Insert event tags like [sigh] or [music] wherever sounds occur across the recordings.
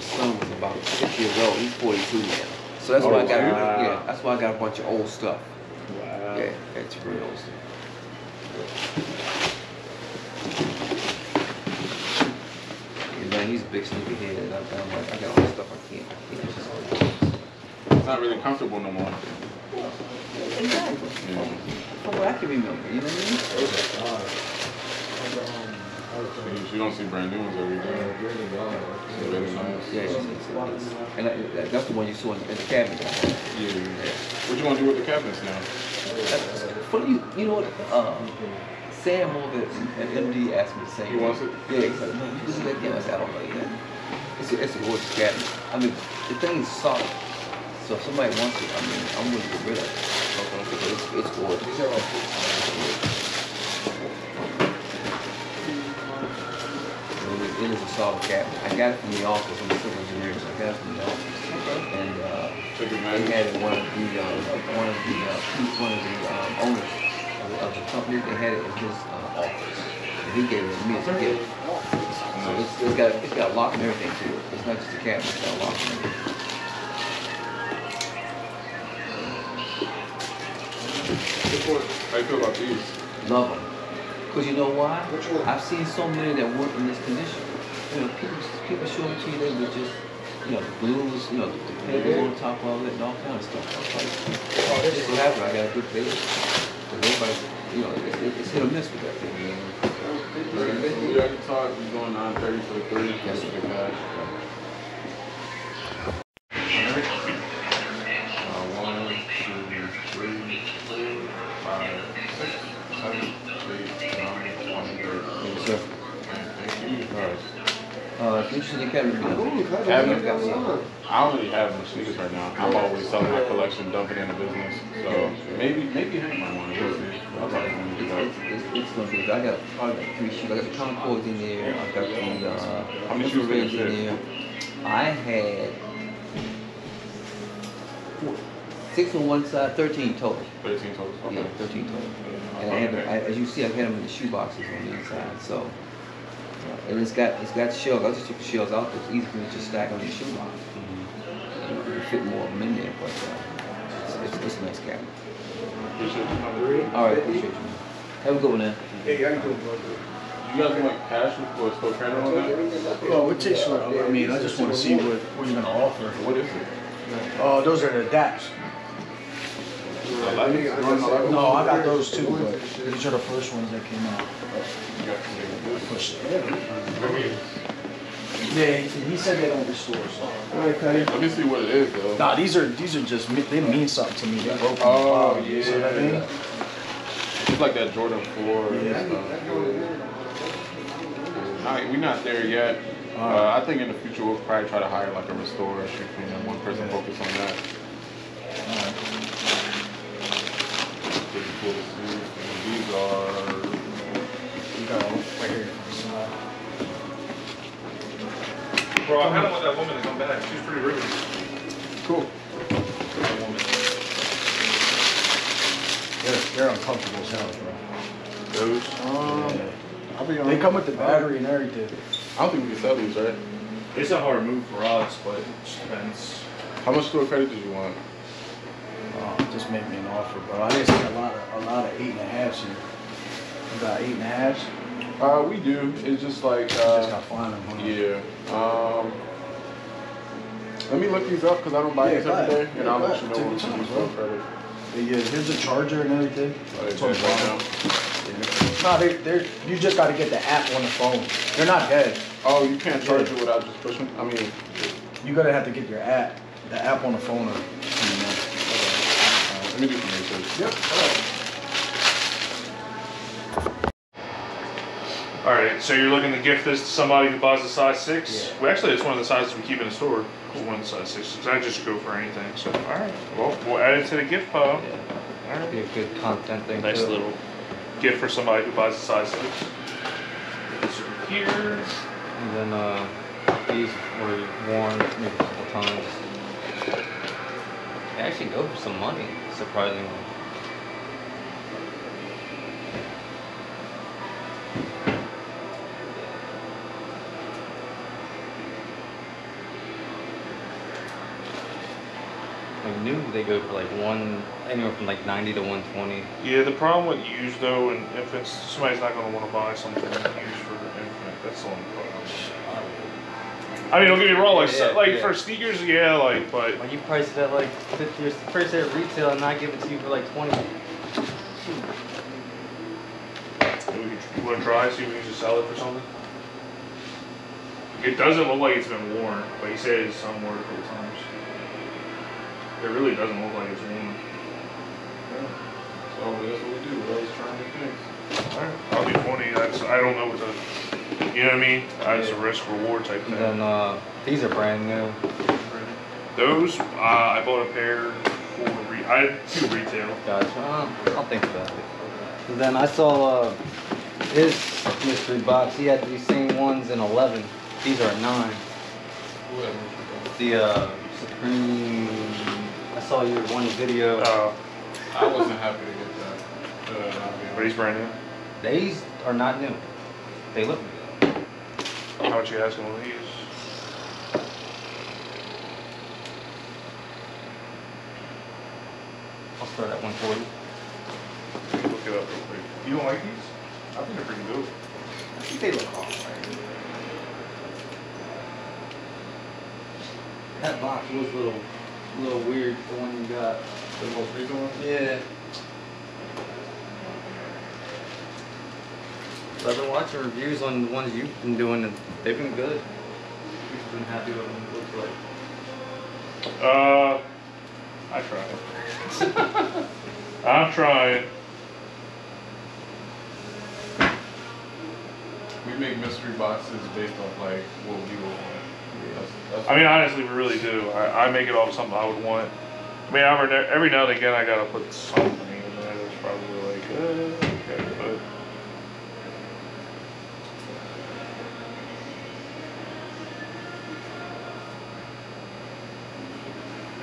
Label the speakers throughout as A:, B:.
A: my son was about six years old. He's 42 now. So that's
B: Oh,
A: why I got oh,
B: wow.
A: yeah, that's why I got a bunch of old stuff.
C: Wow.
A: Yeah, that's real old stuff. Yeah, man, he's a big sneakerhead. I, I'm like, I got all this stuff I can't. I can't just,
B: It's not really comfortable no more.
A: exactly.
B: Yeah.
A: From what I can remember, you know what I mean?
B: Oh, You, you don't see brand new ones every day. It's really nice.
A: Yeah, it's, it's, it's, and that, that- that's the one you saw in, in the cabinet.
B: Yeah. What you want to do with the cabinets now?
A: That's funny, you, you know what? Um, Sam over at MD asked me the same
B: He wants it?
A: Yeah, he's like, man, you can do that again. I said, I don't know yet. It's a, it's a gorgeous cabinet. I mean, the thing is solid. So if somebody wants it, I mean, I'm willing to get rid of it. It's, it's gorgeous. It is- a solid cabinet. I got it from the office, I'm a civil engineer, so I got it from the office. And, uh, they had it, one of the, uh, one of the, uh, one of the um, owners of, of the company, they had it in his uh, office. And he gave it to me as a gift. So it's, it's got, it's got a lock and everything to it. It's not just a cap. it's got a lock and everything.
B: How you feel about these?
A: Love them. Cause you know why? I've seen so many that work in this condition. You know, people, people show them to you, they would just, you know, the glues, you know, the peggle on top of it and all kind of stuff. I was like, oh, this is what happened, I got a good base. Cause everybody, you know, it's, it's hit or miss with that thing, you know.
B: We already talked, we going nine thirty for the three.
A: Yes,
B: for the cash. Uh, one, two, three, four, five, six, seven, eight, nine, twenty, thirty.
A: Yes, sir.
B: Thank you. Alright.
A: Uh, if you're interested in cabinet, you know,
B: Cabinet?
A: got some.
B: I don't really have much sneakers right now. I'm always selling my collection, in the business. So maybe maybe Hank might want to. We'll. I'll talk to him.
A: It's,
B: about it.
A: it's, gonna be, I got probably like three shoes, I got the Concords in there, I got the, uh.
B: How many shoes
A: Infrareds
B: did you
A: in there. I had six on one side, thirteen total.
B: Thirteen total.
A: Yeah, thirteen total. And I had, them- I- as you see, I've had them in the shoe boxes on the inside, so. And it's got, it's got shells, I just took the shells out, it's easy for me to just stack on the shoe box. You know, you fit more of them in there, but, uh, it's, it's, it's a nice cabinet.
B: Appreciate you coming.
A: All right, appreciate you. Have a good one, man.
C: Hey, how you doing, brother?
B: You guys want cash or still credit on that?
C: Well, it takes, I mean, I just want to see what, what you're gonna offer.
B: What is it?
C: Uh, those are the DAPs.
B: Eleven? You want?
C: No, I got those too, but these are the first ones that came out.
B: You
C: Push.
B: Let
C: Yeah, he he said they don't restore, so.
B: me, let me see what it is though.
C: Nah, these are, these are just, they mean something to me. They're broken.
B: Oh,
C: You see what I mean?
B: yeah. It's like that Jordan 4 and
C: Yeah.
B: stuff. Alright, we're not there yet. Uh,
C: Alright.
B: I think in the future we'll probably try to hire like a restorer, shoe cleaner, one person
C: Yeah.
B: focus on that.
C: Alright.
B: Pretty cool to see. These are,
C: We got them right here.
D: Bro, I kind of want that woman to come back. She's pretty riveting.
B: cool.
D: That woman.
C: They're, they're uncomfortable as hell, bro.
B: Those, um,
C: Yeah.
B: I'll be
C: They come with the battery and everything.
B: I don't think we can sell these, right?
D: It's a hard move for us, but it just depends.
B: How much store credit did you want?
C: Uh, just make me an offer, bro. I didn't see a lot of, a lot of eight and a halves here. About got eight and a halves?
B: Uh, we do. It's just like,
C: just
B: uh,
C: huh?
B: yeah. Um, let me look these up because I don't buy
C: Yeah,
B: these every day, and
C: Yeah,
B: I'll let you know when we store credit.
C: Yeah, here's a charger and everything.
B: Oh,
C: It's on
B: dead right
C: bottom.
B: now?
C: No, they, they're, you just gotta get the app on the phone. They're not dead.
B: Oh, you can't charge
C: Yeah.
B: it without just pushing. I mean,
C: You gotta have to get your app, the app on the phone or, you know.
B: uh, let me do some research.
C: Yep.
D: All right, so you're looking to gift this to somebody who buys a size six?
C: Yeah.
D: Well, actually, it's one of the sizes we keep in the store. One size sixes. I just go for anything. So, all right, well, we'll add it to the gift pile. Yeah. All right.
A: Be a good content thing.
D: Nice
A: too.
D: little gift for somebody who buys a size six. This over here.
E: And then uh, these were worn maybe a couple times. They actually go for some money, surprisingly. New, they go for like one, anywhere from like 90 to 120.
D: Yeah, the problem with used though, and if it's somebody's not gonna want to buy something used for the infant, that's the only problem. I mean, don't get me wrong, like
E: Yeah,
D: like
E: yeah.
D: for sneakers, yeah, like but
E: When you price it at like 50 or price it at retail and not give it to you for like 20.
D: you want to try see if we can just sell it for something. It doesn't look like it's been worn, but he said it's some wore it a couple times. It really doesn't look like it's worn.
B: So that's what we do, we're always trying new things.
D: Alright, I'll be twenty, that's, I don't know what the, you know what I mean? That's a risk reward type
E: And
D: thing.
E: then uh, these are brand new.
D: Those, uh, I bought a pair for re, I had two retail.
E: Gotcha. Uh, I'll think about it. And then I saw uh, his mystery box. He had these same ones in 11. These are 9.
B: Whoever.
E: The uh, Supreme. I saw your one video.
D: Uh,
B: I wasn't happy to get that. Uh,
D: but he's brand new.
E: These are not new. They look new.
D: How much you asking on these?
E: I'll start at 140.
D: Look it up real quick. You don't like these? I think they're pretty good.
E: I think they look alright. That box was a little, little weird. The one you got.
B: The most recent one?
E: Yeah. I've been watching reviews on the ones you've been doing, and they've been good. You've been happy with them. it Looks like.
D: Uh, I tried. I'm trying.
B: We make mystery boxes based off like what we would want. That's, that's
D: I mean, honestly, we really do. I, I make it all something I would want. I mean, every, every now and again, I gotta put something in there that's probably like, uh, okay, but.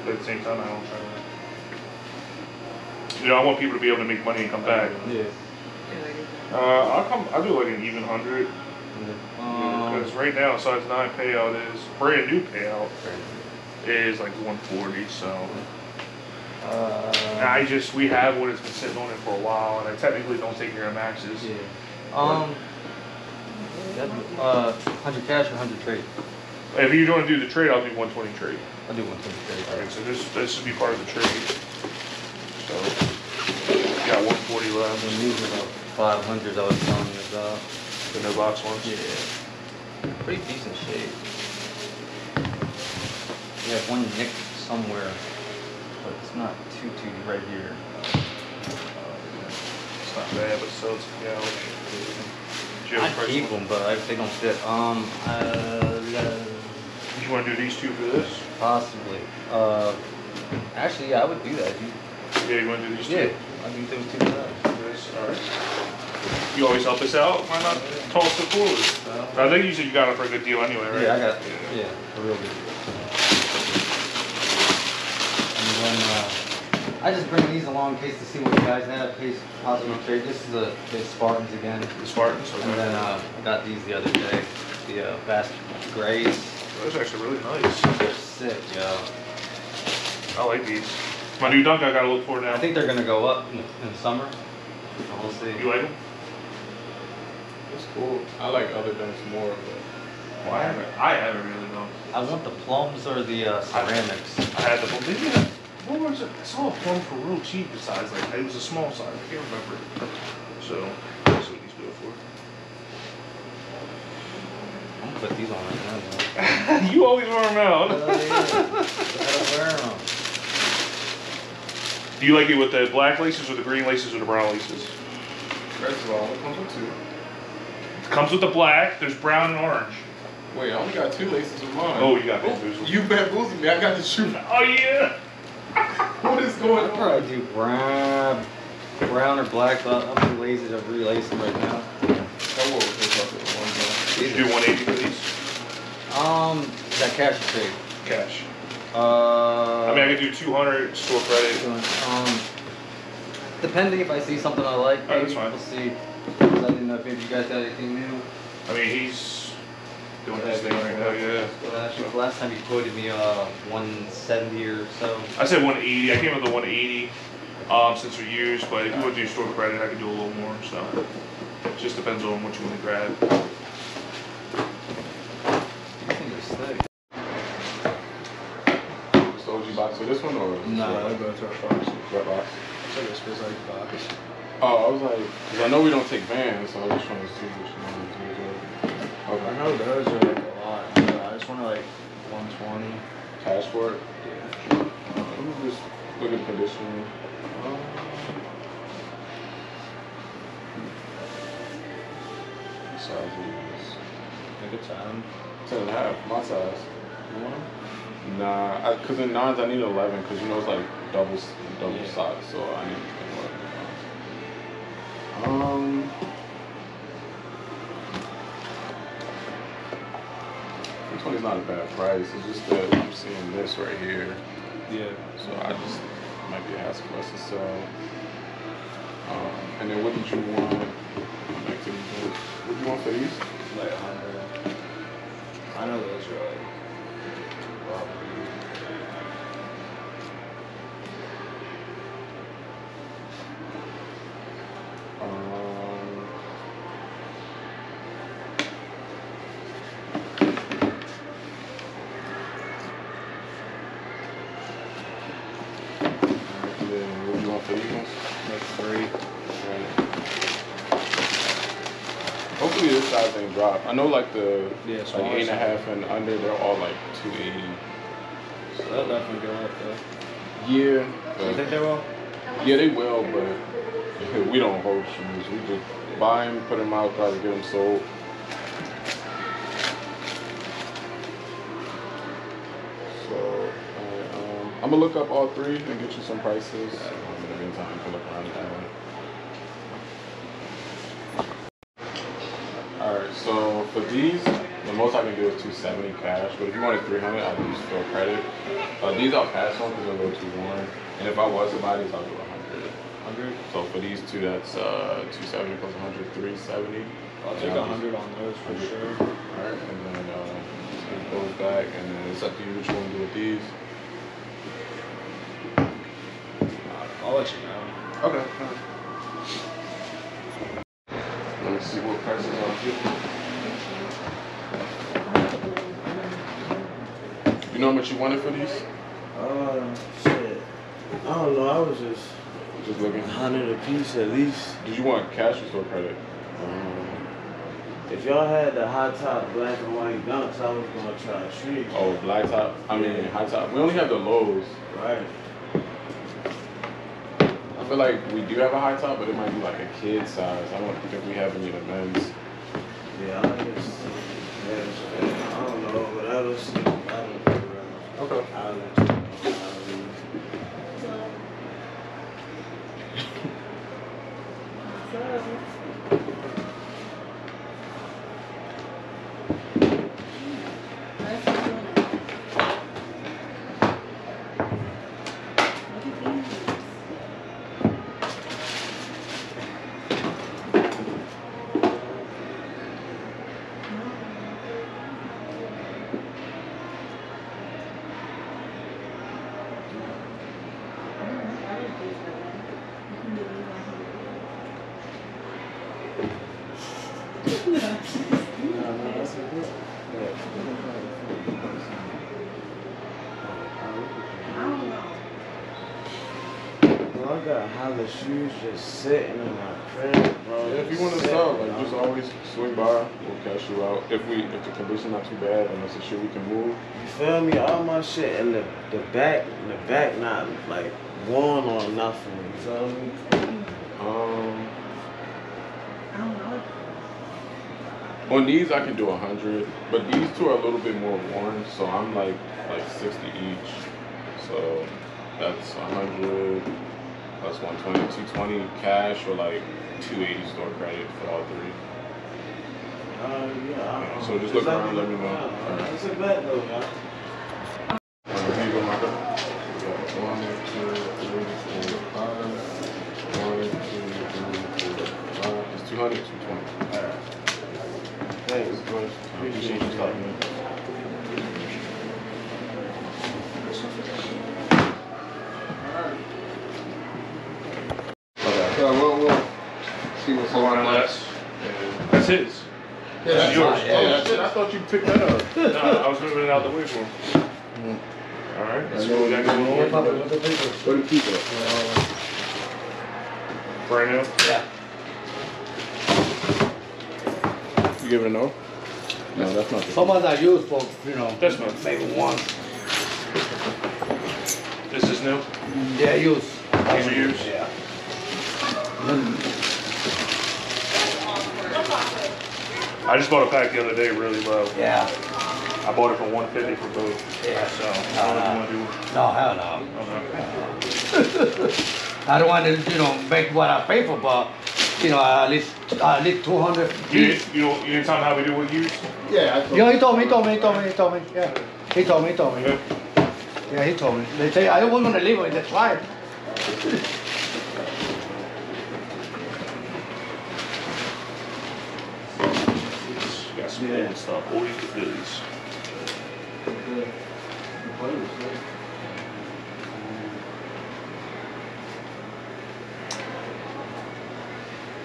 D: But at the same time, I don't try to. You know, I want people to be able to make money and come back.
E: Yeah.
D: Uh, I'll come. I'll do like an even hundred. Because right now, size nine payout is brand new payout is like 140. So
E: uh,
D: I just we have one that's been sitting on it for a while, and I technically don't take care of maxes.
E: yeah. Um. Uh, 100 cash or 100 trade?
D: If you're going to do the trade, I'll do 120 trade.
E: I'll do 120 trade.
D: right, so this this should be part of the trade. So got 140 left.
E: And these are the 500s I was telling you about.
D: The no box ones.
E: Yeah. Pretty decent shape. We have one nick somewhere, but it's not too too right here.
D: It's not bad, but still, it's yeah. Do you have a
E: I keep them, but I, they don't fit. Um, uh,
D: You want to do these two for this?
E: possibly. Uh, actually, yeah, I would do that. You,
D: Yeah, you want to do these two?
E: yeah, I do those two. for that.
D: All right. You always help us out. Why not toss the coolers? I think you said you got it for a good deal anyway, right?
E: Yeah, I got yeah, a real good. Deal. And then uh, I just bring these along in case to see what you guys have, in case possibly trade. This is the, the Spartans again.
D: The Spartans. Okay.
E: And then uh, I got these the other day, the uh, Fast Grays.
D: Those are actually really nice.
E: They're sick, yo.
D: I like these. My new dunk I gotta look for now.
E: I think they're gonna go up in, in summer. We'll see.
D: you like them.
B: It's cool. I like other dunks more, but
D: Well, I haven't. I haven't really though.
E: I want the plums or the uh, ceramics.
D: I had the. Did you have? What was it? I saw a plum for real cheap. Besides, like it was a small size. I can't remember. So that's what these go for.
E: I'm gonna put these on right now. man. [laughs]
D: you always wear them out.
E: Hell yeah. [laughs] Gotta wear 'em.
D: Do you like it with the black laces or the green laces or the brown laces?
B: first of all, it comes with two.
D: It comes with the black. There's brown and orange.
B: Wait, I only got two laces of mine.
D: Oh, you got bamboozled.
B: You bamboozled me. I got the shoe.
D: Oh yeah.
B: What is going on?
E: probably do brown, brown or black, but I'm too lazy to relace them right now.
B: Oh, whoa, this up at one
D: Did you do 180 for these?
E: Um, that cash or trade.
D: Cash.
E: Uh,
D: I mean, I could do 200 store credit.
E: Um, depending if I see something I like,
D: Alright, that's
E: maybe
D: fine.
E: we'll see. 'Cause I didn't know if maybe you guys got anything new.
D: I mean, he's doing his thing right now, yeah.
E: Well, actually, the last time you quoted me, uh, one seventy or so.
D: I said one eighty, I came up with the one eighty, um, since we're used, but if you want to do store credit, I could do a little more, so. It Just depends on what you want to grab.
A: I think it's sick.
B: It's the box for this one or?
C: Nah, I'll go to our box.
B: Red box?
C: It's like a specific box.
B: Oh, I was like, cause I know we don't take vans, so I was just trying to see what one. do.
C: I know those are like a lot. but I just want to like 120.
B: cash for it?
C: Yeah.
B: Let me just look at the condition. Um, What size is this?
C: Like a time.
B: Ten and a half, my size.
C: You want 'em?
B: Nah, I, cause in nines I need eleven, cause you know it's like double, double
C: Yeah.
B: size, so I need eleven. Um. Is not a bad price. It's just that I'm seeing this right here,
C: Yeah.
B: so I just might be asking for us to sell. Um, and then what did you want? Back to these. What do you want for these?
C: Like 100. I know those are like. Probably.
B: Um, and then what do you want for these ones?
C: Like three.
B: Right. Hopefully this size ain't drop. I know like the
C: Yeah,
B: like eight and a half and under, they're all like two eighty.
C: So that'll definitely go up though.
B: Yeah.
C: You think they will?
B: yeah, they will, but [laughs] we don't hold shoes. We just buy them, put them out, try to get them sold. So, um, I'm gonna look up all three and get you some prices. Um, in the meantime, you can look around that way. Alright, so for these, the most I can do is 270 cash, but if you wanted 300, I'd use full credit. Uh, these I'll pass on because they're a little too worn. And if I was to buy these, I'll do 100.
C: 100?
B: So for these two, that's uh, 270 plus 100, 370.
C: I'll take
B: Yeah,
C: 100 on those for sure.
B: Alright, and then uh, those back, and then it's up to you you want to do with these.
C: Uh, I'll let you know.
B: Okay. Let me see what prices I'll get. You know how much you wanted for these?
F: Uh, shit. I don't know. I was just
B: Just looking.
F: hundred a piece at least.
B: Did you want cash or store credit?
F: Um, if y'all had the high top black and white dunks, I was gonna try a street.
B: Oh, black top. I mean, high top. We only have the lows.
F: Right.
B: I feel like we do have a high top, but it might be like a kid size. I don't think we have any of the men's.
F: Yeah, I just. Yeah, I don't know, but I was. Don't know.
B: Okay.
F: I'll let you know. I'll leave. No, no, that's a good. Well, I got Hollis shoes just sitting in my crib, bro.
B: Yeah, if you want to sell, like just always swing by. We'll cash you out. If we, if the condition not too bad and it's a shit we can move.
F: You feel me? All my shit in the the back, the back not like worn or nothing. You feel me?
B: Um, I don't know. on these I can do a hundred, but these two are a little bit more worn, so I'm like like sixty each. So that's a hundred plus 120, 220 cash or like 280 store credit for all three.
F: Uh, yeah.
B: So just look around, let me know.
F: It's a bet though,
B: the
D: one
B: one
D: less. That's his.
B: Yeah, that's
D: yours.
B: yours. Oh, shit, I thought you picked that up. [laughs]
D: No, I was moving it out the way for him. Mm. Alright, that's what we got going
G: Yeah,
D: on.
G: Papa, what's the paper?
B: Where the people?
D: Brand new.
G: Yeah.
B: You give it a no? No, that's not the.
G: Some ones I use for, you know,
D: This one.
G: maybe once.
D: This is new.
G: Mm, yeah, use.
D: These are used?
G: Yeah. Mm.
D: I just bought a pack the other day really low.
G: Yeah.
D: I bought it for 150 for both.
G: Yeah.
D: So I don't want to do.
G: No, hell no.
D: Okay. [laughs]
G: I don't want to, you know, make what I pay for, but, you know, at least, at least two hundred.
D: You didn't, you know, you didn't tell me how we do with you?
B: Yeah, I thought.
G: Yeah, he told me, he told me, he told me, he told me, yeah. He told me, he told me.
D: Okay.
G: Yeah, he told me. They say, I was gonna leave it, that's [laughs] why.
D: Got some old stuff, old goodies.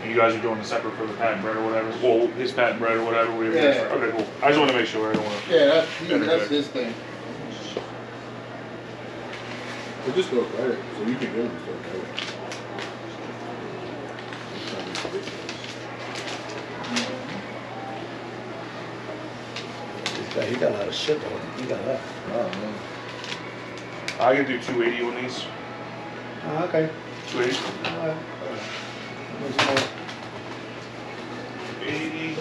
D: And you guys are doing the separate for the patent Bred or whatever? Well, his patent Bred or whatever, whatever. it is.
H: Yeah.
D: Okay, cool. I just want to make sure I don't want to.
H: Yeah, that's,
D: Better
H: that's his thing.
B: It just goes better, so you can give him right.
G: Guy, he got a lot of shit on him. He got a lot. Oh, man.
D: I can do 280 on these.
G: Ah, okay.
D: 280.
G: Alright. What's
D: 80.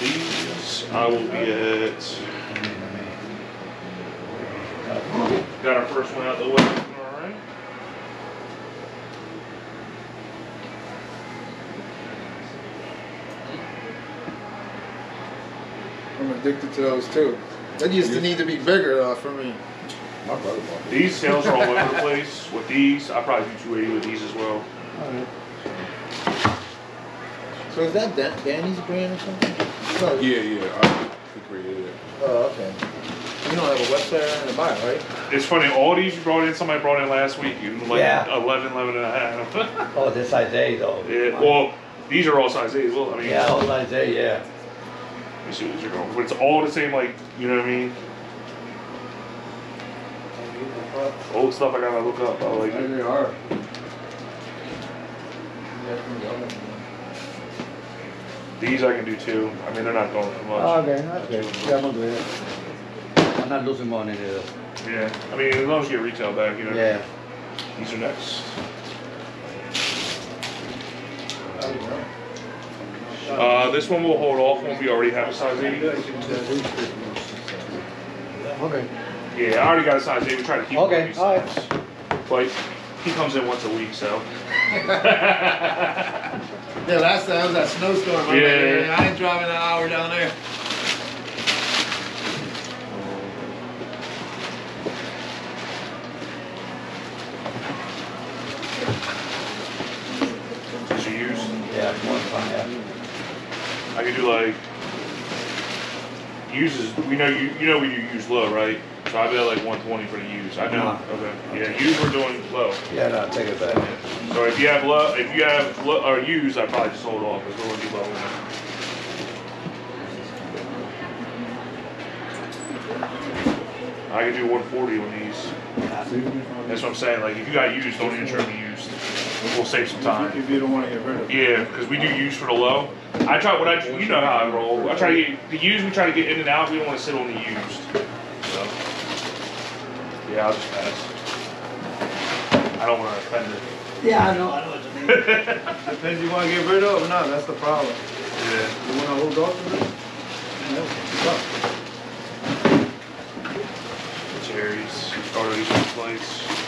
D: These, I will be at. Got our first one out the way. Alright.
H: I'm addicted to those too. That used to need to be bigger though for me.
B: My brother bought it.
D: These sales are all over the place. With these, I probably do 280 with these as well.
G: Alright.
H: So is that Dan- Danny's brand or something? No.
B: Yeah, yeah, I, he created it.
H: Oh, okay. You don't have a website or to buy, right?
D: It's funny, all these you brought in, somebody brought in last week, you like
G: Yeah.
D: 11, 11 and a half.
G: Oh, this size A though.
D: yeah, well, these are all size 8 as well. I mean,
G: Yeah, all size A, yeah.
D: Let me see what these are going. But it's all the same, like, you know what I mean? Old stuff I gotta look up. I like it.
H: they are.
D: These I can do too. I mean, they're not going for much.
G: Oh, Okay, okay. Yeah, I'm gonna do it. I'm not losing money there.
D: Yeah, I mean, as long as you get retail back, you know.
G: Yeah.
D: These are next. Uh, this one we'll hold off when we already have a size 8.
G: Okay.
D: Yeah, I already got a size 8. We try to keep
G: Okay,
D: these
G: alright.
D: size. But he comes in once a week, so. [laughs]
H: Yeah, last time it was that snowstorm. I'm
D: Yeah.
H: I ain't driving an hour down there.
D: These are used.
G: Yeah, one fine, yeah.
D: I could do like uses. We know you. You know we do use low, right? So I bet like 120 for the use. I know.
G: Uh-huh.
D: Okay. Yeah, use we're doing low.
G: Yeah, no, take it back.
D: So if you have low, if you have low or use, I probably just hold off because we're gonna do low. I could do 140 on these. That's what I'm saying. Like if you got used, don't even try me used. We'll save some time.
H: If you don't want to get rid of it.
D: Yeah, because we do use for the low. I try what I you know how I roll. I try to get the used. We try to get in and out. We don't want to sit on the used. So yeah, I'll just pass. I don't want to offend it.
G: Yeah, I know, I know what you mean. [laughs]
H: Depends you want to get rid of or not. That's the problem.
D: Yeah.
H: You want to hold on to it? No. Fuck.
D: Cherries. Start these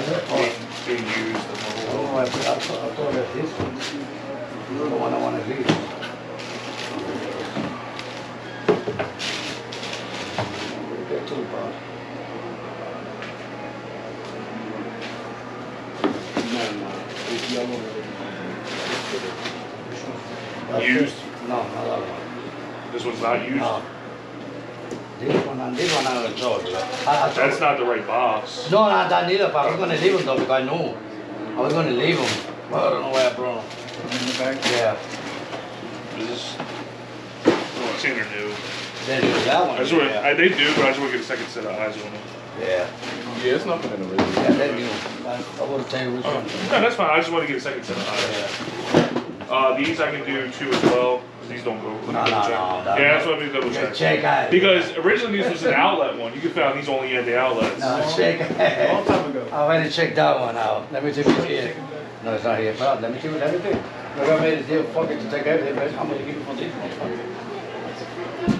D: place. Being, being used. the
G: Oh,
D: whole-
G: I, I thought, I thought that this one, this the one I wanna leave. Get to the bottom. That's
D: Used?
G: No, not that one.
D: This one's not used.
G: No. This one, and this one I will throw. I, I
D: That's not the right box.
G: No, not that neither, but I'm gonna leave them though because I know. I was gonna leave them. Well, I don't know where I brought them.
I: In the back?
G: Yeah.
D: Is this? Oh, it's in new?
G: Then there's that
D: I
G: one.
D: just want,
G: yeah.
D: I, they do, but I just want to get a second set of eyes on them.
G: yeah.
B: Yeah, it's nothing in the original.
G: Yeah, that new. I, I would have tell you which one.
D: No, that's fine. I just want to get a second set of eyes. Uh, these I can do too as well. These don't go.
G: No, no,
D: check.
G: no, no.
D: Yeah, that's what I mean. double check.
G: check out.
D: Because originally these was an outlet one. You could find these only had the outlets.
G: No, check.
I: A Long time ago.
G: I went and checked that one out. Let me see if it's here. No, it's not here. But let me see what let me see. Look, I made a deal. Fuck it to take everything. But I'm gonna give you for these motherfuckers.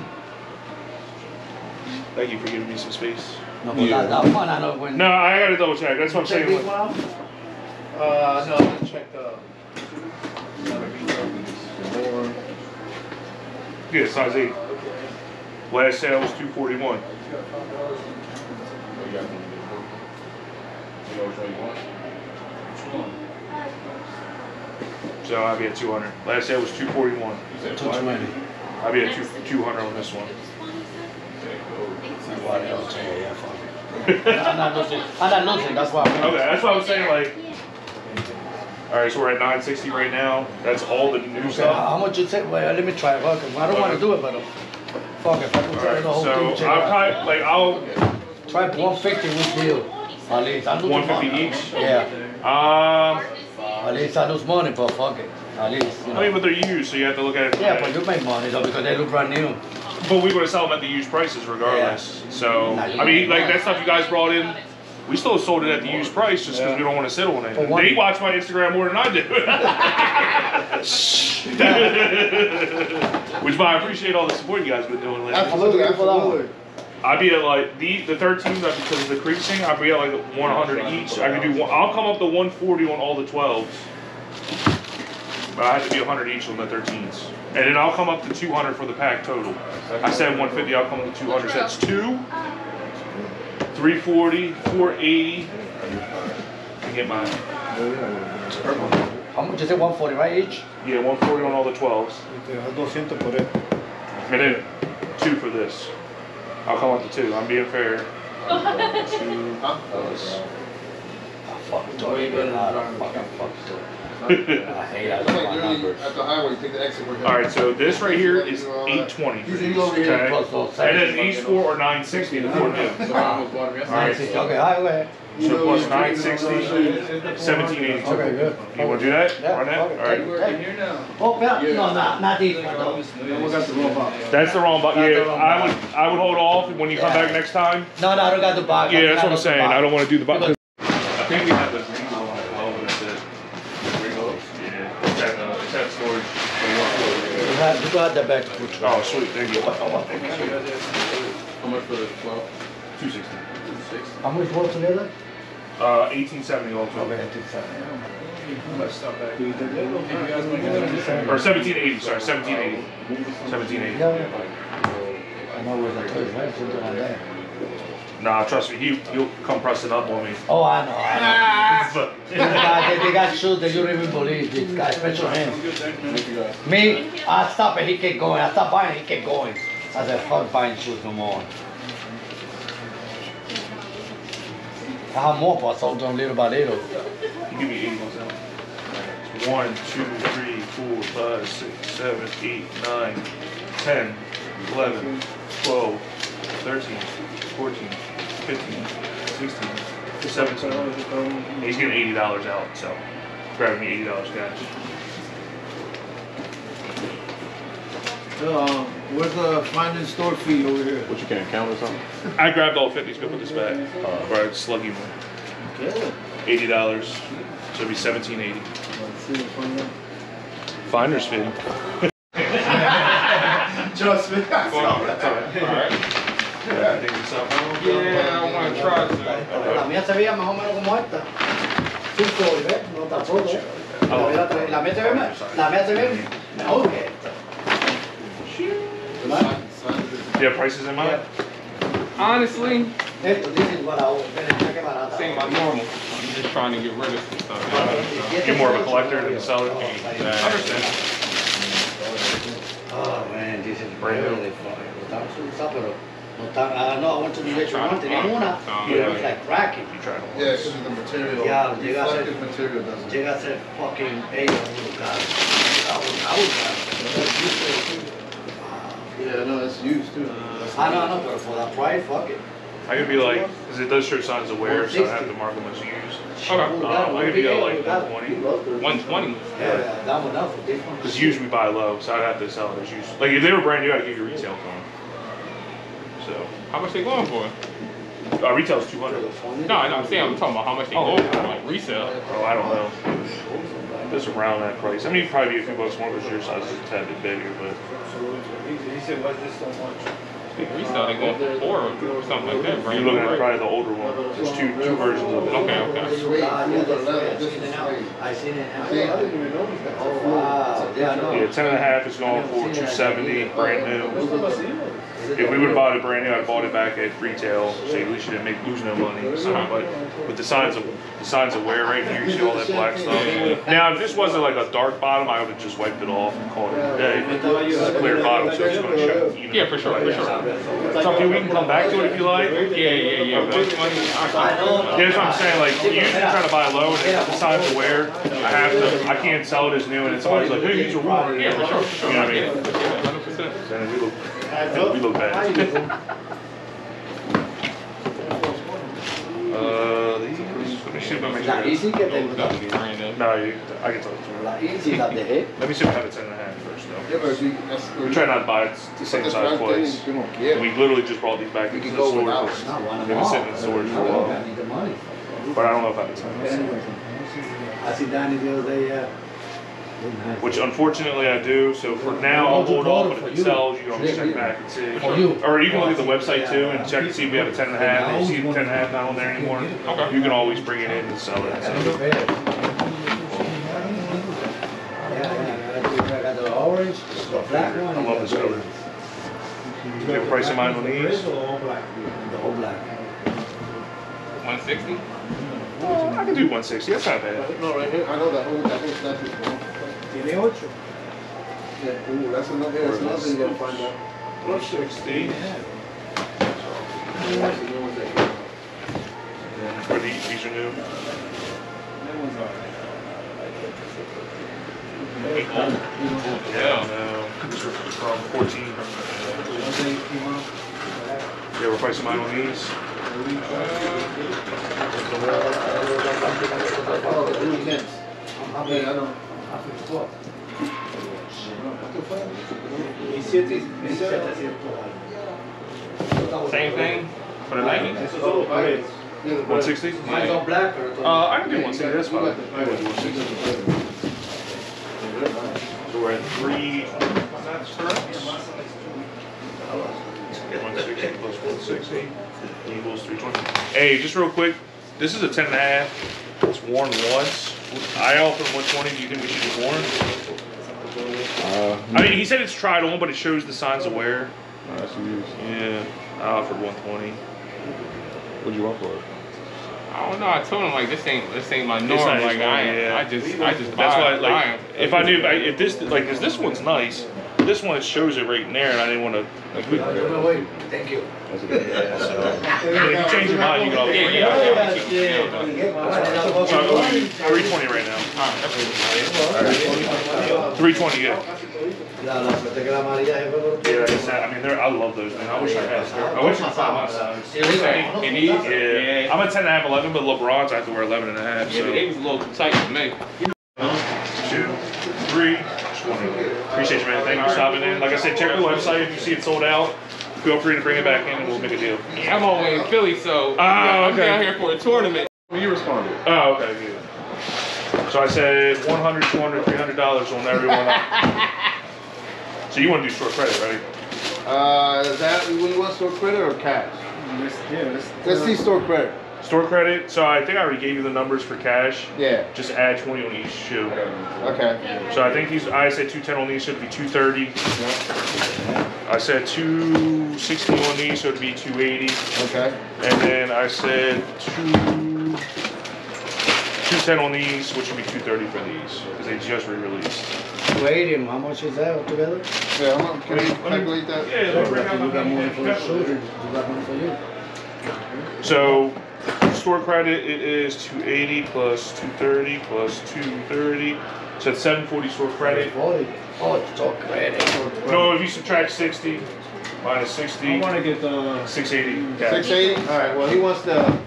D: Thank you for giving me some space.
G: No, but
B: Yeah.
G: that, that one I know when.
D: No, I gotta double check. That's what I'm
G: Check
D: saying.
G: this one out.
H: Uh, no, I check the.
B: More.
D: Yeah, size eight. Last sale was two forty one.
B: Oh, you got one. You know which one you want?
D: So I'll be at two hundred. Last sale was two forty one.
B: You said
G: Two.
D: I'll be at two two hundred on this one.
G: What else? Yeah, yeah, fuck it. I'm not losing. I'm not losing. That's why. I'm
D: Okay, [laughs] that's what I was saying. Like, all right, so we're at nine sixty right now. That's all the new
G: Okay,
D: stuff.
G: how much you take? Well, let me try it. Fuck. I don't want to do it, but uh, fuck it. If I can
D: All
G: tell you
D: right,
G: the whole
D: so
G: thing, it
D: I'll of, like I'll
G: Try 150 with deal. At least I lose
D: 150
G: money.
D: each?
G: Yeah.
D: um.
G: At least I lose money, but fuck it. At least. You know.
D: I mean, but they're used, so you have to look at it.
G: yeah, but you make money though because they look brand new.
D: But we would have sell them at the used prices regardless. So
G: Nah,
D: I mean, like that stuff you guys brought in, we still sold it at the used price just because we don't want to sit on it.
G: For
D: They watch my Instagram more than I do. [laughs] Which why I appreciate all the support you guys been doing lately.
H: Absolutely, absolutely.
D: I'd be at like the the 13s because of the creasing. I'd be at like 100 each. I could do one. I'll come up to 140 on all the 12s, but I have to be 100 each on the 13s, and then I'll come up to 200 for the pack total. I said 150. I'll come up to 200. So that's two, 340, 480. And get mine.
G: How much is it? 140, right each?
D: Yeah, 140 on all the 12s,
I: Te das 200 por él.
D: and then two for this. I'll come up to two. I'm being fair. [laughs] Two plus.
G: Ah, fuck, Tori, get it fucking fuck Tori. I hate that.
H: It's like
G: numbers.
H: at the highway, take the exit. we're.
D: All right, so this right here is 820 for
H: Usually
D: these,
H: you over here
D: okay?
G: Plus those
D: And then
G: seven.
D: these four are 960 the four new.
B: Somebody almost bought them yesterday.
D: All right.
G: Okay, highway.
D: So plus 960, 1780.
G: Okay, good.
D: You want to do that?
G: Yeah,
D: Run that?
G: fuck it.
D: All right.
G: Hey. Oh, yeah. No, not, not these ones though.
I: Got the wrong box.
D: That's the wrong box.
G: That's the
D: Yeah,
G: wrong
D: I would I would hold off when you come
G: Yeah.
D: back next time.
G: No, no, I don't got the box.
D: Yeah, that's what I'm
G: the
D: saying.
G: box.
D: I don't want to do the box.
G: Because-
D: I think we have the Ringo on the 12 and that's it. Ringo? Yeah. It's at, uh, it's at storage.
G: You have, you got the back to put.
D: Oh, sweet. Thank you.
B: How much for the 12?
D: 260.
G: How much was together?
D: Uh, 1870 all total.
G: Okay, two seven.
D: Or 1780, sorry, 1780. 1780.
G: Yeah, yeah. I know where the toys went, something like that.
D: Nah, trust me, he, he'll come pressing up on me.
G: Oh, I know, I know. [laughs]
D: But- [laughs]
G: they, they got shoes that you don't even believe. This guy, special hands.
B: Thank.
G: Me, I stopped and he kept going. I stopped buying, he kept going. I said, fuck buying shoes no more. I have more, but I sold them little by little.
D: You give me 80 more cents. One, two, three, four, five, six, seven, eight, nine, 10, 11, 12, 13, 14, 15, 16, 17. He's getting $80 out, so grab me $80 cash.
I: Um, where's the find and store fee over here?
B: What you can't count or something?
D: I grabbed all 50s, go put this back. Right, sluggy one.
I: Good.
D: $80, so it'll be 1780.
I: Let's see if I'm
D: Finder's fee. [laughs]
H: Trust me.
B: Alright. Yeah, I wanna try to.
G: La mía se veía más o menos como esta. Cinco, ¿ves? ¿eh? No está todo. ¿eh? Ah, la mía se ve- La mía se ve, la mía se ve mejor que esta.
D: Yeah, prices in mind?
J: Honestly,
G: Esto, this is what I always, ven acá que barata.
J: seems my normal. I'm just trying to get rid of some stuff.
D: You're more of a collector than a seller? I understand.
G: Oh, man, this is
D: Brand
G: really funny. Está usado, pero Ah, no, I went to the leche one, tenía una, y it was like cracking.
D: You tried them.
H: Yeah, because of the material.
G: Yeah,
H: the
G: you got it.
H: fucking material doesn't.
G: Llega a ser fucking ella, oh god. I was, I was,
H: Yeah, no, it's used too.
G: I know, I know, but for that price, fuck it.
D: I could be like, because it does show signs of wear, so I have to mark them as used.
G: Okay.
D: Um, I could be like 120.
J: 120.
G: Yeah, yeah, that one, that was this one.
D: Because used we buy low, so I'd have to sell it as used. Like if they were brand new, I'd give you retail for them. So,
J: How much they going for?
D: uh, retail's 200.
J: No, I know. I'm saying I'm talking about how much they
D: Oh.
J: go for, like resale.
D: Oh, I don't know. It's around that price. I mean, probably be a few bucks more because your size is a tad bit bigger, but
C: He said, what's this so much?
J: I think resale they going for four or something like that.
D: you're looking at probably the older one. There's two two versions of it.
J: Okay, okay.
G: Yeah, that's. I seen it. I seen it now. Oh, wow. Yeah, I know.
D: Yeah, 10 and a half is going for 270, brand new. If we would have bought it brand new, I'd bought it back at retail, so at least you didn't make lose no money. So, but with the signs of the signs of wear right here, you see all that black stuff. Now, if this wasn't like a dark bottom, I would have just wiped it off and called it a day. But this is a clear bottom, so it's going to show. even.
J: Yeah, for sure, for sure.
D: It's up. We can come back to it if you like.
J: Yeah, yeah, yeah.
D: Okay.
J: 120.
G: I know.
D: Yeah, that's what I'm saying. Like, usually try to buy low, and if the signs of wear, I have to. I can't sell it as new, and then somebody's like, "Hey, these are worn."
J: Yeah, for sure, for sure.
D: You know what I mean?
J: Yeah, 100%.
D: Then we look, we look bad. [laughs] Uh, these. Let me see if I make
G: La
D: sure.
G: easy que te
J: Gotta be brand new.
D: No, you, I can talk to her.
G: La easy la dejé.
D: Let me see if I have a ten and a half first, though.
H: Yeah, but you, that's.
D: We try not to buy it the same size twice.
H: You
D: We literally just brought these back
H: We
D: into
H: can
D: the
H: go
D: store.
H: without.
D: because
G: Not one of
D: They've
G: them
D: been sitting in storage for a
G: I
D: while,
G: the money.
D: but I don't know if I have a ten. and a half.
G: I see Danny the other day, uh.
D: Which unfortunately I do, so for now I'll hold off, but if it sells, you can always check back and see. Or you can look at the website too and check to see if we have a ten and a half, and you see the ten and a half not on there anymore.
J: Okay.
D: You can always bring it in and sell it. So,
G: Yeah, yeah, I got the orange, the black one.
D: I love this color. You have a price in mind on these?
G: The whole black.
J: 160.
D: Oh, I can do one sixty, that's not bad.
H: No, right here, I know that whole, that whole snap is wrong.
C: Tiene ocho.
H: Yeah, ooh, that's another, yeah, that's another thing you gotta find out.
D: One sixty.
H: That's the new one that-
D: Or these, these are new. Yeah, no, these are from fourteen. You have a price in mind on these?
H: Oh, the blue tints. Yeah, I know.
J: Same thing for the Nike.
H: Yeah, the
D: One sixty?
G: Mine's all black?
D: Uh, I can do one sixty, that's fine. I can do one sixty. So we're at three, that's correct? One sixty plus one sixty equals three twenty. Hey, just real quick, this is a ten and a half, it's worn once. I offered one twenty, do you think we should do worn? I mean, he said it's tried on, but it shows the signs of wear. Nice Yeah, I offered one twenty.
B: What'd you want for it?
J: I don't know. I told him like this ain't this ain't my norm.
D: not his
J: Like I,
D: yeah.
J: I just I just
D: That's
J: buy,
D: why,
J: buy
D: like,
J: 'em.
D: if I knew, if this, like, cause this one's nice, this one, it shows it right in there, and I didn't wanna, like, we-
G: No, wait, thank you.
D: so, I mean, if you change your mind, you can always.
J: Yeah,
D: bring it
J: yeah,
D: up.
J: yeah. yeah.
D: So I'll go three twenty right now. Three twenty, yeah.
G: La, la, suerte que la amarilla es bueno.
D: Yeah, like I said, I mean, they're, I love those, man. I wish I had. I wish I had my size.
J: And these,
D: Yeah,
J: yeah.
D: I'm a ten and a half, eleven, but LeBron's I have to wear eleven and a half,
J: Yeah, but they
D: so.
J: was a little tight for me.
D: Two, three, twenty. Appreciate you, man. Thank you for stopping in. Like I said, check the website. If you see it sold out, feel free to bring it back in and we'll make a deal.
J: Yeah, I'm only in Philly, so
D: Oh,
J: I'm down here for a tournament.
B: You responded.
D: Oh, okay, good. So I said 100, 200, 300 dollars on everyone. [laughs] so you want to do short credit, right?
H: Uh, is that, what you want, store credit or cash?
C: Let's, yeah, let's.
H: Let's see store credit.
D: Store credit. So I think I already gave you the numbers for cash.
H: Yeah,
D: Just add 20 on each shoe.
H: okay.
D: So I think these. I said 210 on these, so it'd be 230. I said 260 on these, so it'd be 280.
H: Okay.
D: And then I said two. 210 on these, which would be 230 for these, because they just re-released.
C: Two eighty, how much is that altogether?
H: Yeah, I'm not, can you
D: Let me-
H: calculate that?
D: Yeah, let me break out
C: You got
D: my
C: money for the
D: calculator.
C: children, you got money for you.
D: So, store credit, it is two eighty plus two thirty plus two thirty. So it's seven forty store credit.
C: Forty. Oh, it's all credit.
D: No, if you subtract sixty minus sixty,
J: I wanna get the,
D: six eighty cash.
H: Six eighty? Alright, well, he wants to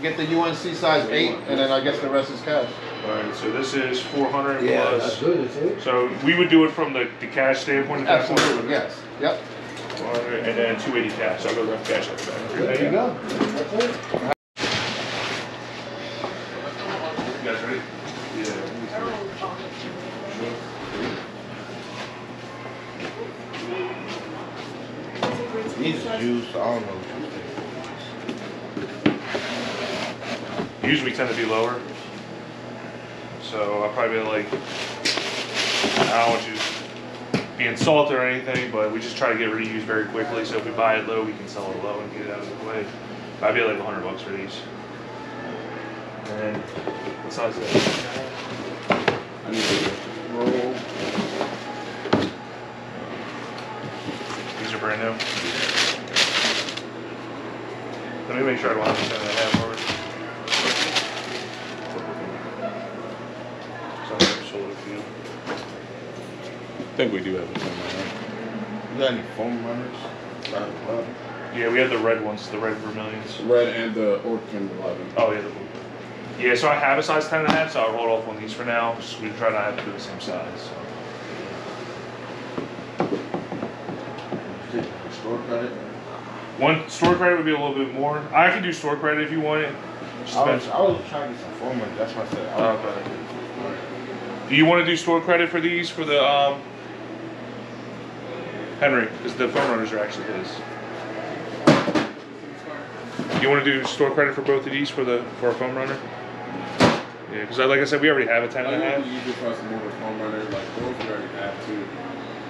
H: get the UNC size eight, and then I guess the rest is cash.
D: Alright, so this is four hundred
C: Yeah, that's
D: plus.
C: good, is it?
D: So we would do it from the, the cash standpoint at that.
H: Absolutely, yes, yep.
D: 400, And then two eighty cash, so I'll go grab cash after that.
C: There you go. That's it.
D: You guys ready? Yeah.
F: These are juice, I don't know.
D: Usually tend to be lower. So I'll probably be like, I don't want you being insulted or anything, but we just try to get reused very quickly. So if we buy it low, we can sell it low and get it out of the way. I'd be like hundred bucks for these. And what size is that?
B: I need to roll.
D: These are brand new. Let me make sure I don't have to send that half over. So I've sold a few.
B: I think we do have a ten right?
F: You got any foam runners? Sorry, club?
D: Yeah, we have the red ones, the red vermilions.
B: Red and the Orkin eleven.
D: Oh, yeah, the blue. Yeah, so I have a size 10 and a half, so I'll hold off on these for now. Just we try not to have to do the same size. So.
F: Store credit?
D: One store credit would be a little bit more. I can do store credit if you want it. Just
F: I was. I was trying to get some foam runners, that's what I said. I
D: Okay. Do you want to do store credit for these for the um Henry? Because the foam runners are actually his. You want to do store credit for both of these for the for a foam runner? Yeah, because like I said, we already have a ten and a half.
B: For us to move a foam runner, like those we already have too.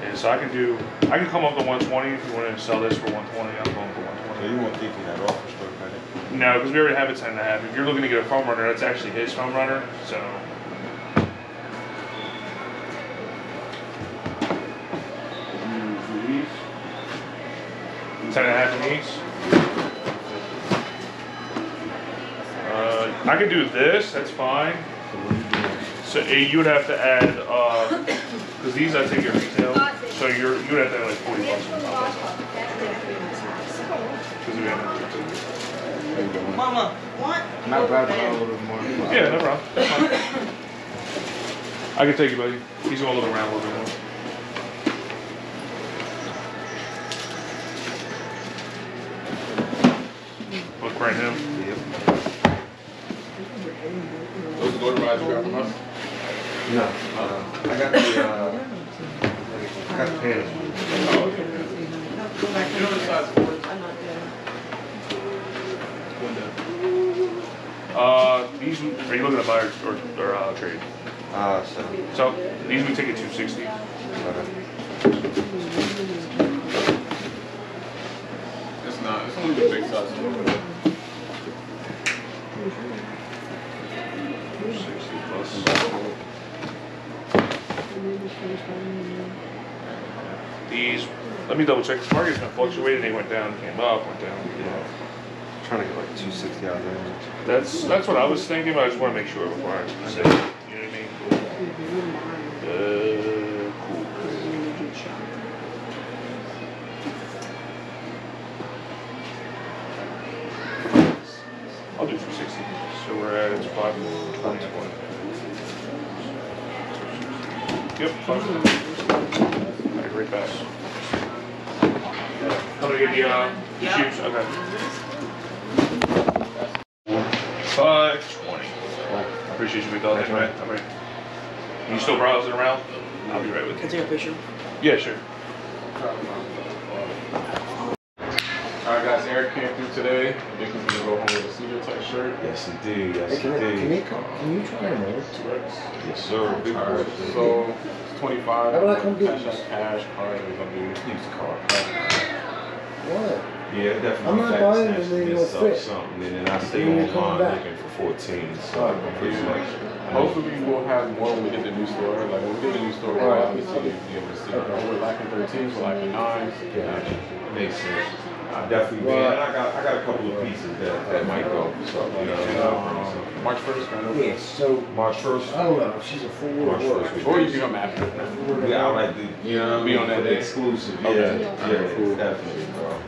D: Yeah, so I can do, I can come up to 120 if you want to sell this for 120. I'm going for
F: So
D: 120.
F: you won't take that off for store credit?
D: No, because we already have a 10 and a half. If you're looking to get a foam runner, that's actually his foam runner. So 10 and a half in these. Uh, I could do this. That's fine. So uh, you would have to add, because these I think are retail. So you're you would have to add like 40 bucks on top of that. Because we have
G: Mama, what?
F: Not grab a little bit more.
D: Yeah, no problem. I can take you, buddy. He's gonna look around a little bit more. Right now.
B: Those are the rides you got from us?
F: No, uh, I got the, uh, I got the pants.
B: Oh, okay. You know the size boards?
D: Uh, these are you looking to buy or, or, or uh, trade?
F: Uh, so,
D: So these we take at 260.
F: okay.
B: It's not. It's only the big size.
D: 260 plus. These, let me double check. This market's been fluctuating. They went down, came up, went down.
F: Yeah. Trying to get like two sixty out there.
D: That's that's what I was thinking, but I just want to make sure before I say. You know what I mean? Uh, cool. I'll do 260. So we're at it's five twenty. Yep, five twenty. Alright, great pass. I'm gonna get the uh, the
G: Yeah.
D: shoes. Okay. Five twenty. I appreciate you, big dog. Thank you, man. I'm ready. You still browsing around? I'll be right with you.
G: Can I take a picture?
D: Yeah, sure.
B: Alright guys, Eric came through today. I think he's gonna go home with a Caesar type shirt.
F: Yes, indeed, yes,
C: Can I- can
F: indeed.
C: you, can you try and roll?
F: Yes, sir.
B: Big
F: All
B: boy.
F: right.
B: So it's twenty five.
C: How about I come get
B: cash
C: this?
B: out cash, card, and something.
F: Use the card.
C: What?
K: Yeah, definitely.
L: I'm not
K: affects
L: buying it,
K: snatch
L: then you
K: this
L: don't
K: up
L: fit.
K: Something, and then I stay
L: Then you come
K: online
L: back.
K: looking for fourteen, so
L: Alright.
K: pretty much.
B: Hopefully we'll have more when we get the new store. Like when we get the new store, we'll
L: Alright.
B: obviously be able to see. Like, we're lacking 13s, we're lacking 9s.
K: Yeah, makes sense. I definitely, man, I got, I got a couple of pieces that, that might go, so, you know,
B: And,
K: you know,
B: um, March 1st, kind of.
L: Yeah, so,
K: March first.
L: I don't know, she's a fool or
K: March
L: what?
K: first.
B: Or you can come after.
K: Yeah, I like the, you know, what I
B: Be
K: mean,
B: on that day.
K: exclusive, yeah,
B: Okay.
K: yeah,
B: Cool.
K: definitely, bro.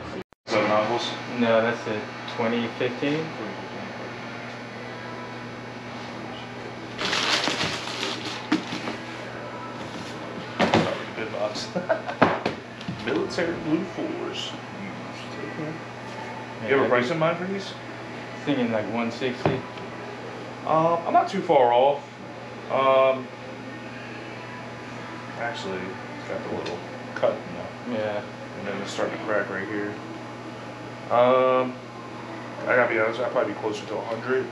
D: Seven novels.
E: No, that's it. 2015.
D: Good box. [laughs] Military Blue Fours. You have a price in mind for these?
E: Thinking like 160.
D: Um, I'm not too far off. Um, actually, it's got the little cut in the,
E: Yeah.
D: and then it's starting to crack right here. Um, I gotta be honest, I'd probably be closer to 100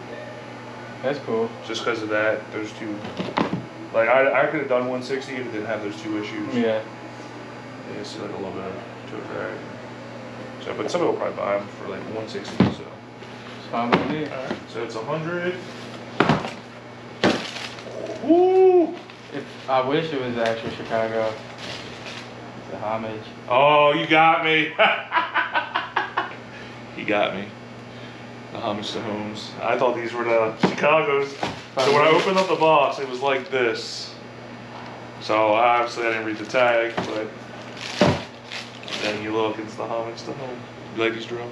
E: That's cool.
D: just because of that. Those two, like I, I could have done 160 if it didn't have those two issues.
E: Yeah.
D: Yeah, see like a little bit of to it. So, but somebody will probably buy them for like 160. So,
E: It's fine with me.
D: alright, so it's 100. Woo!
E: If I wish it was actual Chicago. The homage.
D: Oh, you got me. [laughs] he got me. The homage to Home. I thought these were the Chicago's. So when I opened up the box, it was like this. So obviously I didn't read the tag, but then you look, it's the homage to Home. You like these, Jerome?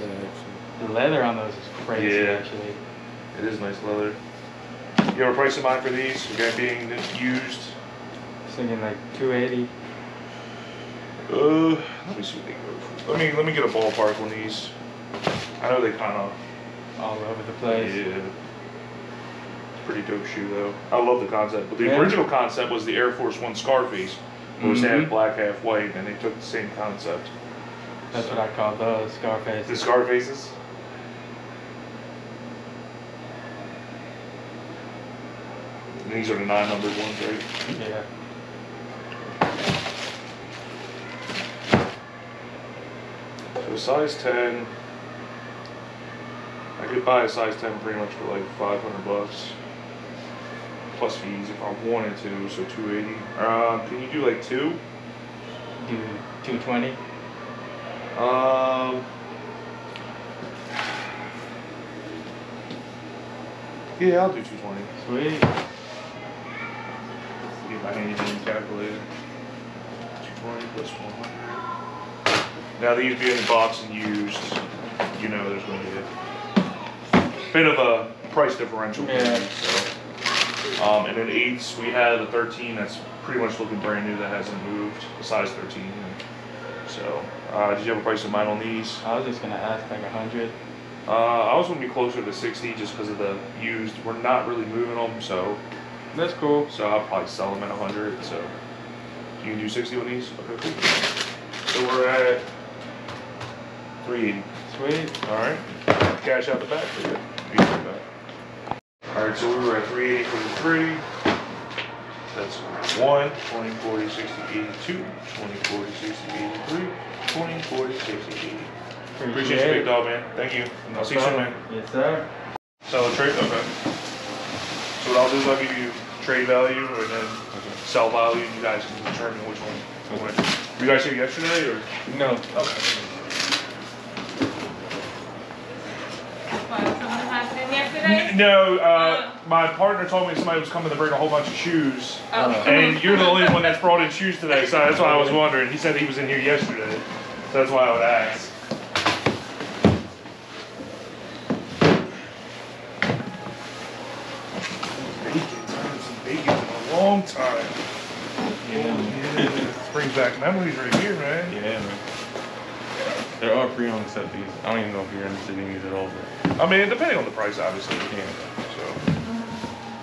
F: Yeah, actually.
E: The leather on those is crazy
D: Yeah.
E: actually.
D: It is nice leather. You have a price in mind for these? Again, being used.
E: Thinking like 280.
D: Uh, let me see what they go for. Let me let me get a ballpark on these. I know they kind of
E: All over the place.
D: Yeah. Pretty dope shoe though. I love the concept. But the
E: Yeah.
D: original concept was the Air Force One Scarface. It was half
E: Mhm.
D: black, half white, and they took the same concept.
E: That's what I call those Scarface.
D: The Scarfaces. And these are the nine numbered ones, right?
E: Yeah.
D: So size 10. I could buy a size 10 pretty much for like 500 bucks. Plus fees if I wanted to, so 280. Um, can you do like two?
E: Do 220.
D: Um. Yeah, I'll do 220.
E: Sweet.
D: See if I can even calculator. 220 plus 100. Now these being in the box and used, you know there's going to be a bit of a price differential.
E: Yeah.
D: So. Um, and then eights, we had a 13 that's pretty much looking brand new that hasn't moved, a size 13. So, uh, did you have a price in mind on these?
E: I was just gonna ask like 100.
D: Uh, I was gonna be closer to 60 just because of the used. We're not really moving them, so
E: That's cool.
D: so I'll probably sell them at 100. So you can do 60 on these. Okay, cool. So we're at 380.
E: Sweet.
D: All right. Cash out the back for you. Be right back. All right, so we were at 380 for the three. That's 1, 20, 40, 60, 82, 20, 40, 60, 83, 20, 40, 60, 80. Appreciate you, big dog, man. Thank you. I'll see you soon, man.
E: Yes, sir.
D: Sell the trade? Okay. So what I'll do is I'll give you trade value and then sell value. You guys can determine which one. you want to do. Were you guys here yesterday or?
E: No.
D: Okay.
M: What, yesterday?
D: No, uh, my partner told me somebody was coming to bring a whole bunch of shoes.
M: Oh.
D: And you're the only one that's brought in shoes today, so that's why I was wondering. He said he was in here yesterday. So that's why I would ask. Bacon, haven't seen bacon in a long time. Yeah, brings back memories right here, man.
J: Yeah, man. There are pre-owned except these. I don't even know if you're interested in these at all, but
D: I mean, depending on the price, obviously. So,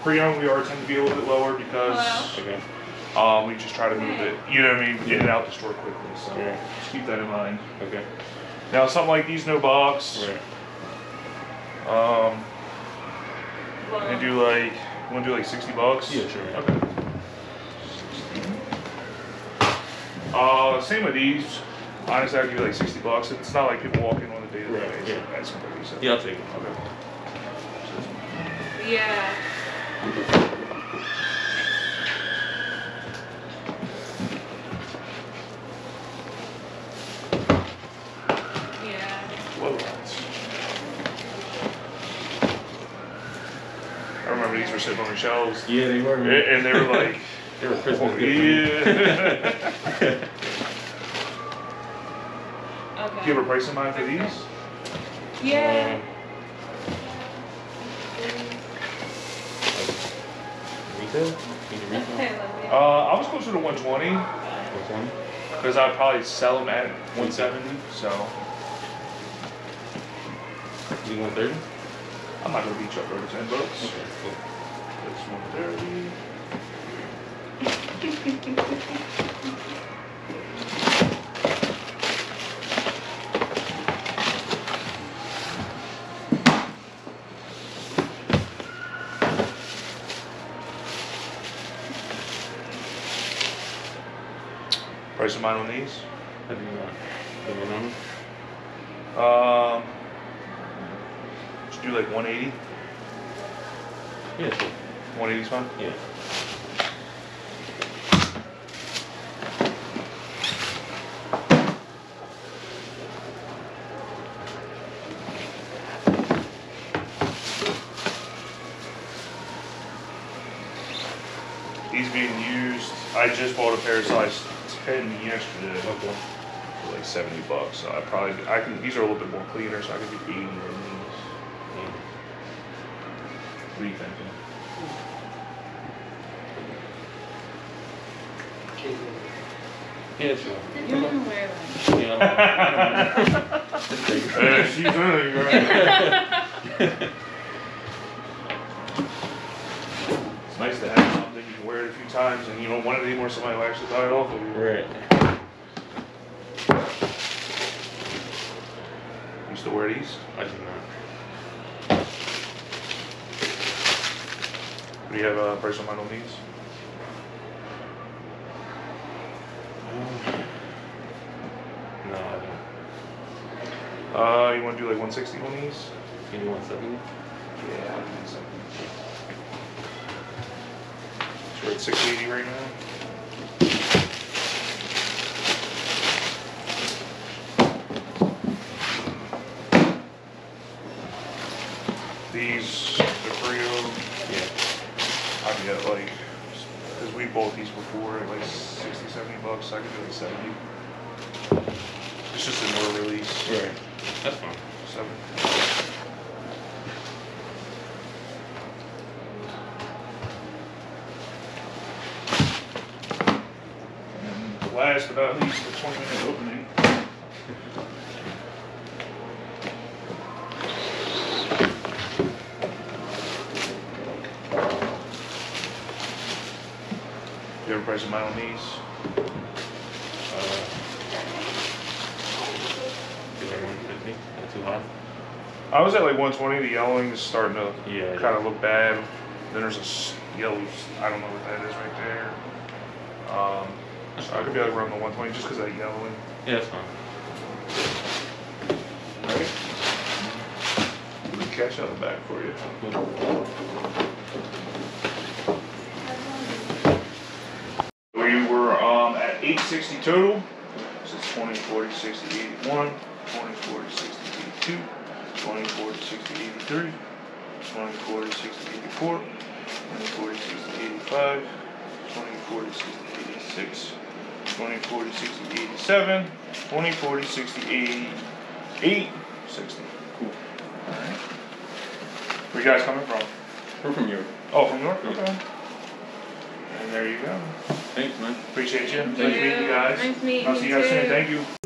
D: pre-owned we are tend to be a little bit lower because
J: Okay.
D: um, we just try to move it. You know what I mean? Get it out the store quickly. So
J: Yeah.
D: just keep that in mind.
J: Okay.
D: Now something like these, no box.
J: Right.
D: Um, and do like, want to do like 60 bucks?
J: Yeah, sure.
D: Okay. Uh, same with these. Honestly, I'll give you like sixty bucks. It's not like people walk in on a day to day
J: Right,
D: basis.
J: yeah.
D: That's completely so.
J: Yeah, I'll take it.
D: Okay.
M: Yeah. Yeah.
D: Whoa, that's- I remember these were sitting on the shelves.
J: Yeah, they were.
D: And and they were like, [laughs]
J: They were Christmas
D: oh,
J: gifts.
D: yeah. [laughs] [laughs] Do you have a price in mind for these?
M: Yeah.
J: Retail?
D: Uh, I was closer to
J: 120. 120?
D: Because I'd probably sell them at 170, so.
J: You 130?
D: I'm not going to beat you up over 10 bucks.
J: Okay, cool.
D: That's 130. [laughs] Price of mine on these?
J: Have you, uh, have you known?
D: Um, do like one eighty.
J: Yeah, sure.
D: One eighty's fine.
J: Yeah.
D: These being used, I just bought a pair of size ten yesterday.
J: Okay.
D: For like seventy bucks, so I probably, I can, these are a little bit more cleaner, so I could do eighty on these.
J: Yeah.
D: What are you thinking?
J: Yeah, sure.
M: You're gonna wear them.
J: Yeah, I don't- I don't- Just.
D: Uh, she's doing right. [laughs] It's nice to have few times and you don't want it anymore, somebody will actually buy it off of you.
J: Right.
D: You still wear these?
J: I do not.
D: Do you have a price on mine on these?
J: No, I don't.
D: Uh, you wanna do like one sixty on these?
J: Can you want seventy?
D: Yeah, I'll do something. So we're at six eighty right now. These, the Frio,
J: Yeah.
D: I can get like, cause we bought these before at like 60, 70 bucks, I could do like seventy. It's just a newer release,
J: Right. That's fine.
D: seven. But least, the twenty minute opening. You a price on these?
J: Uh, do like one fifty? Not too high?
D: I was at like one twenty, the yellowing is starting to
J: Yeah.
D: kind of look bad. Then there's a s- yellow, s- I don't know what that is right there. Um, I could be like around the one twenty just because of that yellowing.
J: Yeah, that's fine.
D: Right? We can cash out the back for you. We were, um, at eight sixty total. So it's 20, 40, 60, 81, 20, 40, 60, 82, 20, 40, 60, 83, 20, 40, 60, 84, 20, 40, 60, 85, 20, 40, 60, 86, 20, 40, 60, 87, 20, 40, 60, 88, 60. Cool. Alright. Where you guys coming from?
J: We're from Europe.
D: Oh, from York? Okay. And there you go.
J: Thanks, man.
D: Appreciate you. Nice
M: Thank
D: meeting you
M: you.
D: guys.
M: Nice meeting
D: I'll see you
M: you
D: guys soon. Thank you.